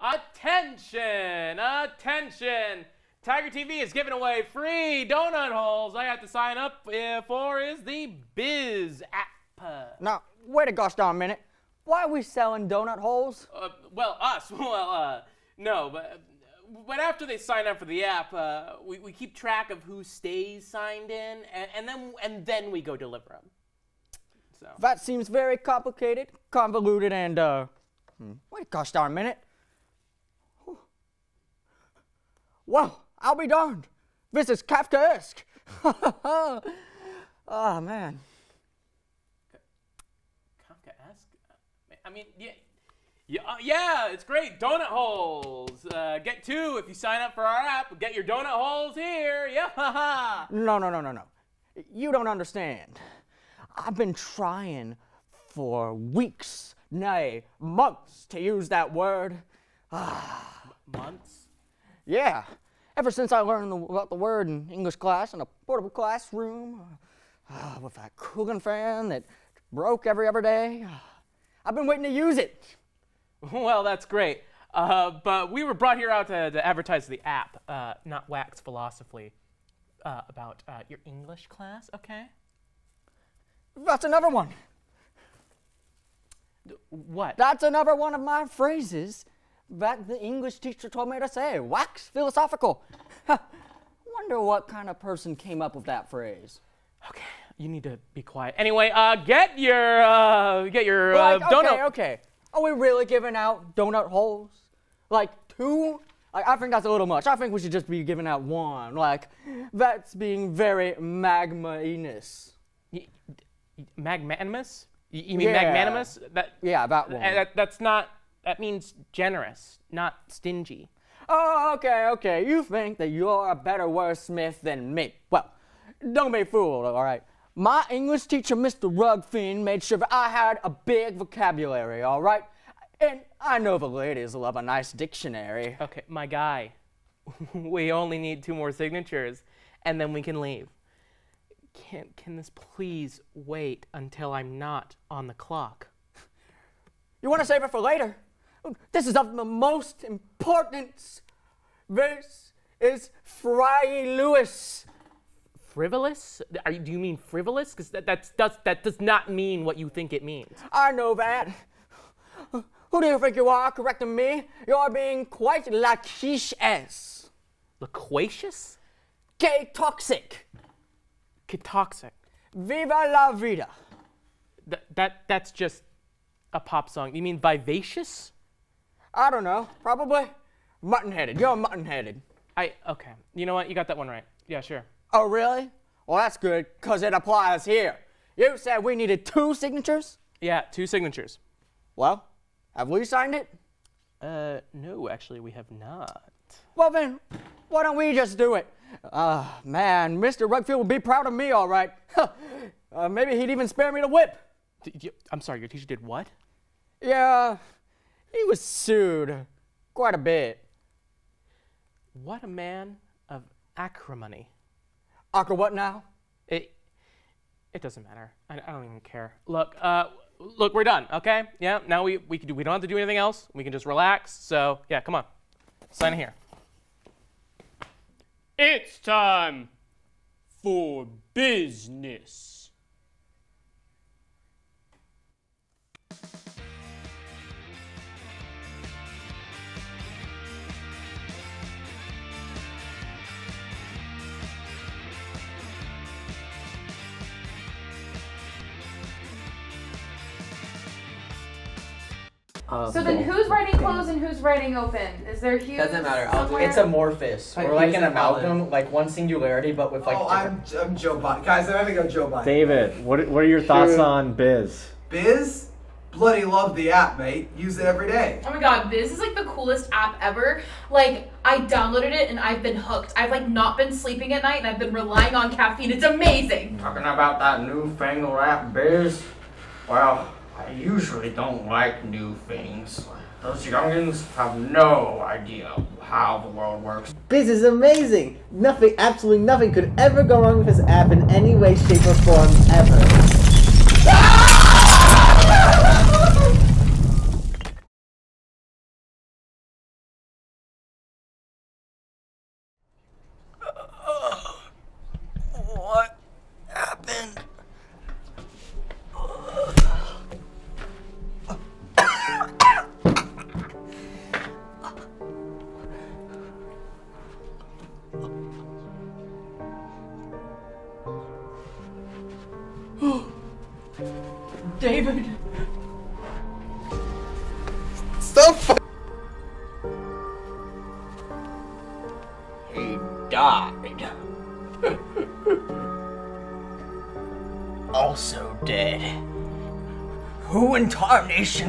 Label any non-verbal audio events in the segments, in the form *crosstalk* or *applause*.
Attention! Attention! Tiger TV is giving away free donut holes. I have to sign up uh, for is the Biz app. Now, wait a gosh darn minute. Why are we selling donut holes? Uh, well, us. *laughs* Well, uh, no, but but after they sign up for the app, uh, we, we keep track of who stays signed in, and, and then and then we go deliver them. So That seems very complicated, convoluted, and, uh, hmm, wait a gosh darn minute. Well, I'll be darned. This is Kafkaesque. oh, *laughs* man. Kafkaesque. I mean, yeah. Yeah, uh, yeah, it's great. Donut holes. Uh, get two if you sign up for our app. Get your donut holes here. *laughs* Yeah. No, no, no, no, no. You don't understand. I've been trying for weeks, nay, months to use that word. Months. Yeah, ever since I learned the, about the word in English class in a portable classroom, uh, with that cooling fan that broke every other day, I've been waiting to use it. *laughs* Well, that's great. Uh, but we were brought here out to, to advertise the app, uh, not wax philosophy, uh, about uh, your English class, okay? That's another one. What? That's another one of my phrases that the English teacher told me to say. Wax philosophical. *laughs* Wonder what kind of person came up with that phrase. Okay, you need to be quiet. Anyway, uh, get your uh, get your uh, donut. okay, okay. Are we really giving out donut holes? Like two? Like, I think that's a little much. I think we should just be giving out one. Like, that's being very y- Magnanimous? You, mean Yeah. magnanimous? That, Yeah, that one. uh, that that's not. That means generous, not stingy. Oh, okay, okay. You think that you're a better wordsmith than me. Well, don't be fooled, all right? My English teacher, Mr. Rugfiend, made sure that I had a big vocabulary, all right? And I know the ladies love a nice dictionary. Okay, my guy. *laughs* we only need two more signatures, and then we can leave. Can can this please wait until I'm not on the clock? You want to save it for later? This is of the most importance. This is Fry Lewis. Frivolous? Are you, do you mean frivolous? Because that that's, does that does not mean what you think it means. I know that. Who do you think you are correcting me? You're being quite laquishes. Loquacious? Gay toxic. Toxic. Viva la vida. That that that's just a pop song. You mean vivacious? I don't know. Probably mutton headed. You're mutton headed. I okay. You know what? You got that one right. Yeah, sure. Oh, really? Well, that's good, because it applies here. You said we needed two signatures? Yeah, two signatures. Well, have we signed it? Uh, no, actually, we have not. Well, then, why don't we just do it? Ah, man, Mr. Rugfield would be proud of me, all right. *laughs* uh, maybe he'd even spare me the whip. D- I'm sorry, your teacher did what? Yeah, he was sued quite a bit. What a man of acrimony. Aqua, what now? It it doesn't matter. I, I don't even care. Look, uh, look, we're done. Okay? Yeah. Now we we can do. We don't have to do anything else. We can just relax. So yeah, come on, sign here. It's time for business. So then, who's writing closed and who's writing open? Is there Hughes? Doesn't matter, I'll do it. It's amorphous, Like or like an amalgam, like one singularity, but with like. oh, different- I'm, I'm Joe Biden. Guys, I'm having to go Joe Biden. David, what what are your thoughts Shoot. on Biz? Biz? Bloody love the app, mate. Use it every day. Oh my god, Biz is like the coolest app ever. Like, I downloaded it and I've been hooked. I've like not been sleeping at night and I've been relying on caffeine. It's amazing. Talking about that newfangled app biz, well, I usually don't like new things. Those youngins have no idea how the world works. Biz is amazing. Nothing, absolutely nothing could ever go wrong with this app in any way, shape, or form ever.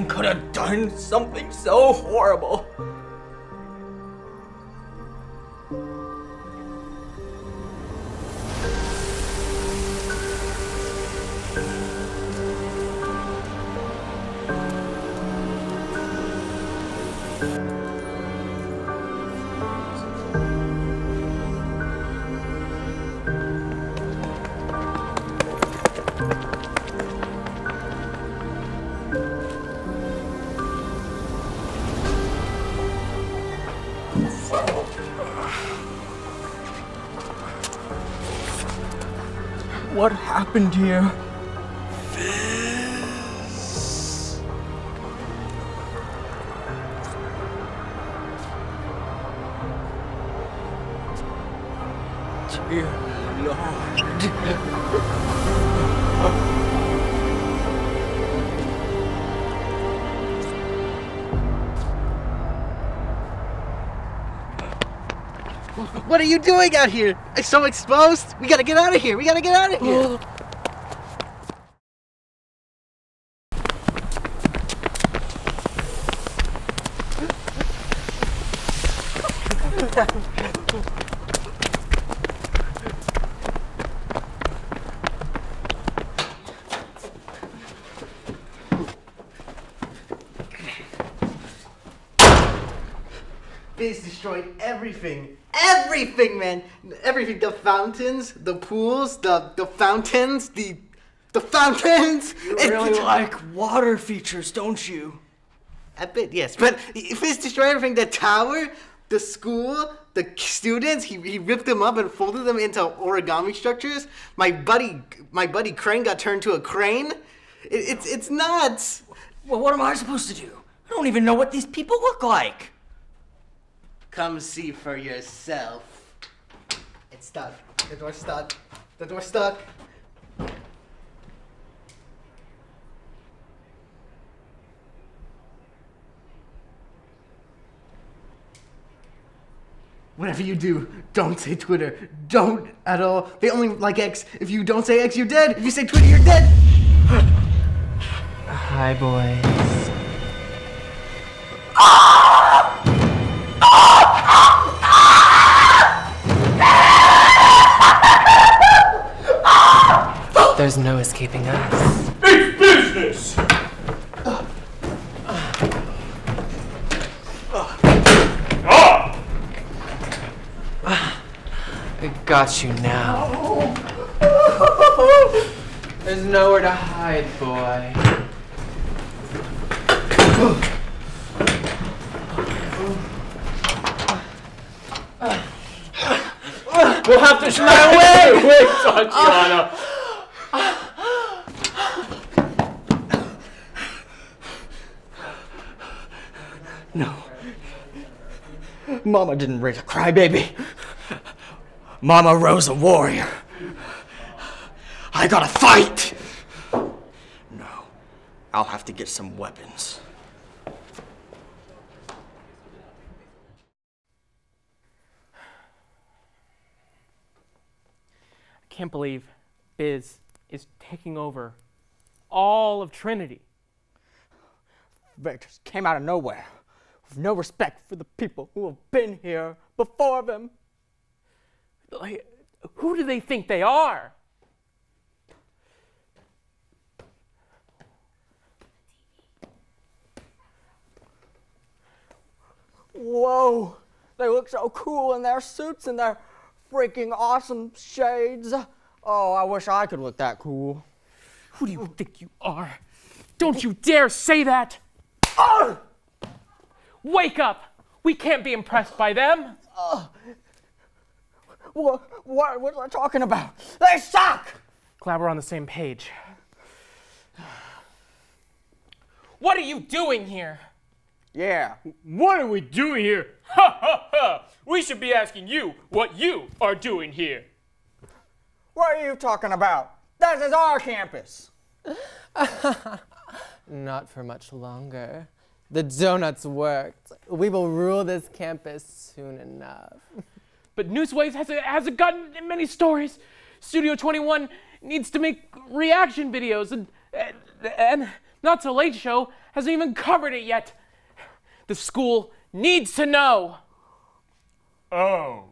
Could have done something so horrible? What happened here? You doing out here? It's so exposed. We gotta get out of here. We gotta get out of here. Biz destroyed everything. Everything, man. Everything. The fountains, the pools, the the fountains, the the fountains. You really *laughs* like water features, don't you? A bit, yes. But if it's destroyed everything, the tower, the school, the students, he, he ripped them up and folded them into origami structures. My buddy, my buddy Crane got turned to a crane. It, it's it's nuts. Well, what am I supposed to do? I don't even know what these people look like. Come see for yourself. It's stuck. The door's stuck. The door's stuck. Whatever you do, don't say Twitter. Don't at all. They only like X. If you don't say X, you're dead. If you say Twitter, you're dead. Hi, boys. Ah! There's no escaping us. It's business! Ah! I got you now. There's nowhere to hide, boy. We'll have to shy away! Wait, Tatiana! No. Mama didn't raise a crybaby. Mama rose a warrior. I gotta fight! No. I'll have to get some weapons. I can't believe Biz is taking over all of Trinity. Just came out of nowhere, with no respect for the people who have been here before them. Like, who do they think they are? Whoa, they look so cool in their suits and their freaking awesome shades. Oh, I wish I could look that cool. Who do you think you are? Don't you dare say that! Wake up! We can't be impressed by them. What, what, what am I talking about? They suck! Glad we're on the same page. What are you doing here? Yeah, What are we doing here? Ha ha ha! We should be asking you what you are doing here. what are you talking about? This is our campus. *laughs* Not for much longer. The donuts worked. We will rule this campus soon enough. *laughs* but Newsways hasn't, hasn't gotten many stories. Studio 21 needs to make reaction videos, and, and, and Not So Late Show hasn't even covered it yet. The school needs to know. Oh,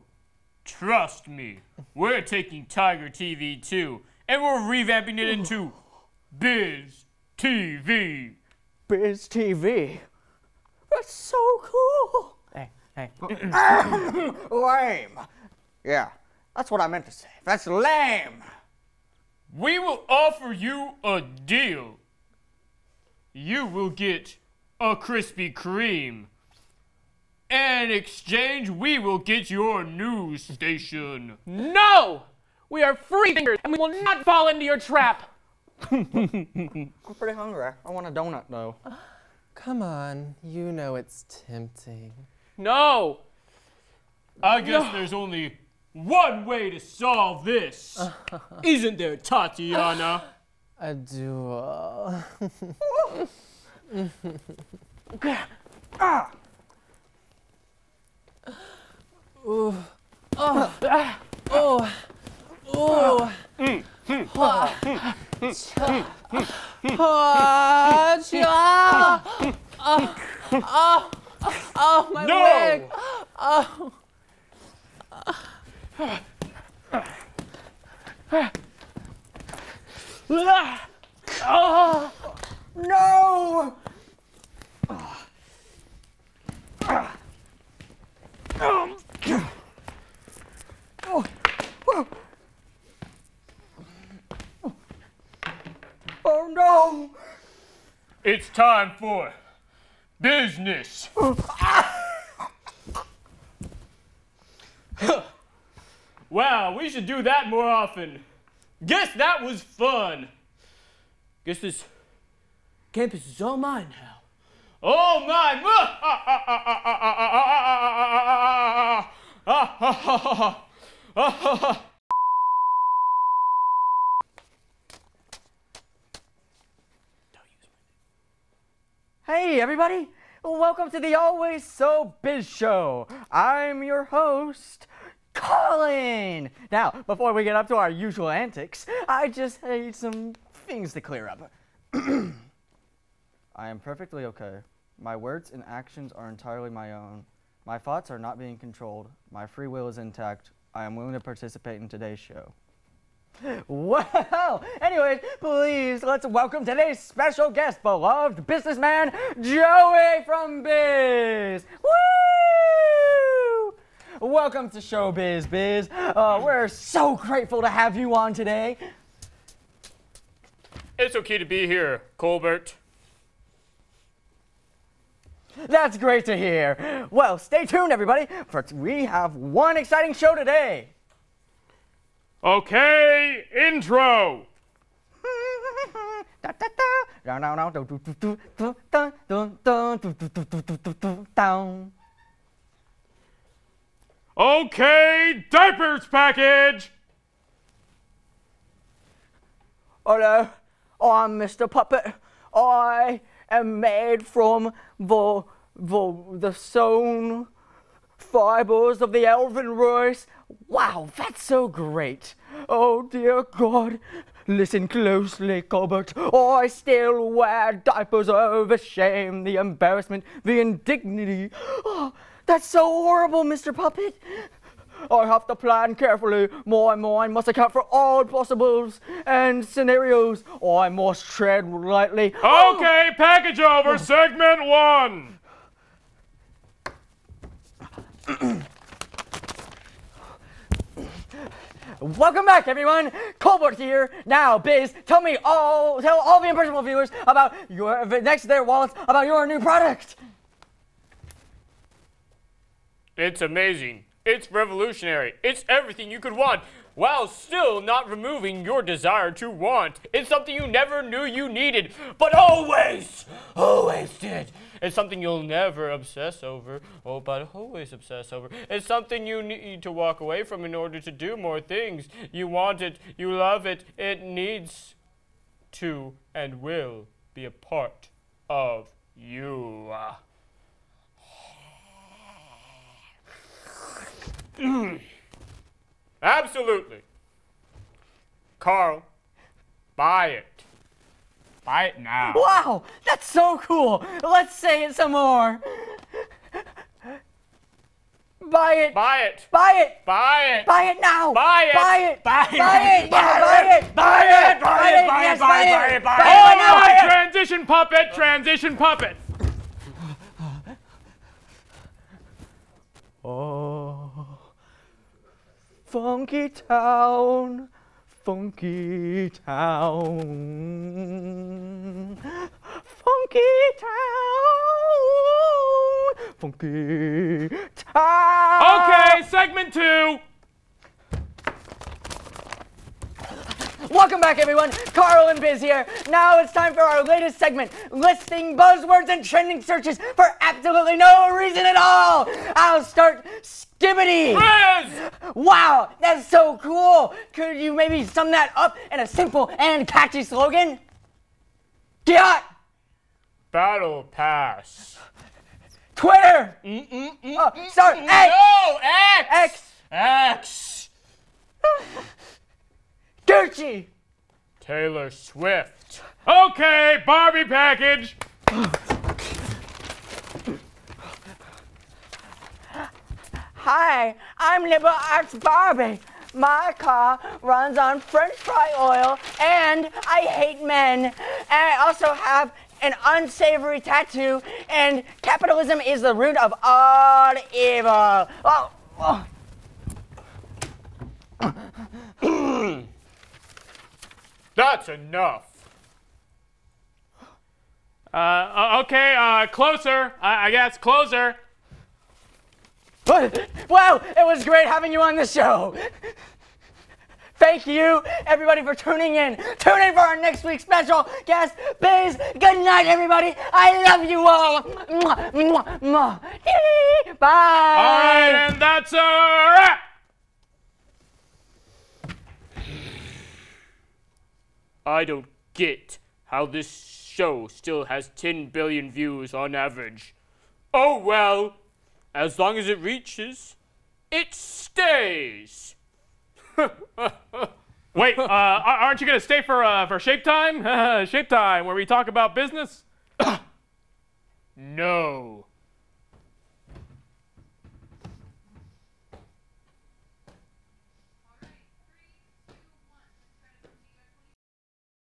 trust me. We're taking Tiger TV too, and we're revamping it into *sighs* Biz TV. Biz TV. That's so cool. Hey, hey. *coughs* lame. Yeah, that's what I meant to say. That's lame. We will offer you a deal. You will get a Krispy Kreme. And in exchange, we will get your news station. No! We are free thinkers, and we will not fall into your trap. *laughs* I'm pretty hungry. I want a donut though. *gasps* Come on, you know it's tempting. No! I guess there's only one way to solve this. *laughs* Isn't there, Tatiana? *gasps* A duel. *laughs* Ooh. Oh. Oh. Oh. Ah. Cha. Ah, cha. Oh. Oh. Oh, my No! leg. Oh. Oh. No! Time for business. *laughs* wow, we should do that more often. Guess that was fun. Guess this campus is all mine now. All mine! *laughs* Hey everybody! Welcome to the Always So Biz Show. I'm your host, Colin. Now, before we get up to our usual antics, I just need some things to clear up. *clears throat* I am perfectly okay. My words and actions are entirely my own. My thoughts are not being controlled. My free will is intact. I am willing to participate in today's show. Well, anyways, please let's welcome today's special guest, beloved businessman Joey from Biz. Woo! Welcome to Showbiz Biz. Uh, we're so grateful to have you on today. It's okay to be here, Colbert. That's great to hear. Well, stay tuned, everybody, for we have one exciting show today. Okay, intro. Okay, diapers package. Hello, I'm Mr. Puppet. I am made from the the the sewn fibers of the elven race. Wow, that's so great. Oh dear God. Listen closely, Colbert. I still wear diapers over shame, the embarrassment, the indignity. Oh, that's so horrible, Mr. Puppet. I have to plan carefully. My mind must account for all possibles and scenarios. I must tread lightly. Okay, package over. Oh. Segment one. Welcome back, everyone. Colbert here. Now, Biz, tell me all, tell all the impressionable viewers about your next to their wallets about your new product. It's amazing. It's revolutionary. It's everything you could want while still not removing your desire to want. It's something you never knew you needed, but always, always did. It's something you'll never obsess over, oh, but always obsess over. It's something you need to walk away from in order to do more things. You want it, you love it, it needs to and will be a part of you. *clears throat* Absolutely. Carl, buy it. Buy it now. Wow, that's so cool. Let's say it some more. Buy it. Buy it. Buy it. Buy it. Buy it now. Buy it. Buy it. Buy it. Buy it. Buy it. it. Buy it. Buy it. Buy it. Buy it. Buy it. Buy it. Buy it All now. right, transition puppet. Transition puppet. Oh, funky town, funky town, funky town, funky town. Okay, segment two. Welcome back, everyone. Carl and Biz here. Now it's time for our latest segment, listing buzzwords and trending searches for absolutely no reason at all. I'll start skibidi. Biz! Wow, that's so cool. Could you maybe sum that up in a simple and catchy slogan? Giat, Battle pass. Twitter. Mm mm Oh, sorry, X, No, X. X, X. *laughs* Gucci. Taylor Swift. Okay, Barbie package. Hi, I'm Liberal Arts Barbie. My car runs on French fry oil, and I hate men. And I also have an unsavory tattoo, and capitalism is the root of all evil. Oh, oh. That's enough. Uh, okay, uh, closer. I, I guess closer. *laughs* Well, it was great having you on the show. Thank you, everybody, for tuning in. Tune in for our next week's special guest, Biz. Good night, everybody. I love you all. Mwah, mwah, mwah. *laughs* Bye. All right, and that's a wrap. I don't get how this show still has 10 billion views on average. Oh well, as long as it reaches, it stays. *laughs* Wait, uh, aren't you gonna stay for uh, for shape time? *laughs* shape time, where we talk about business. *coughs* No.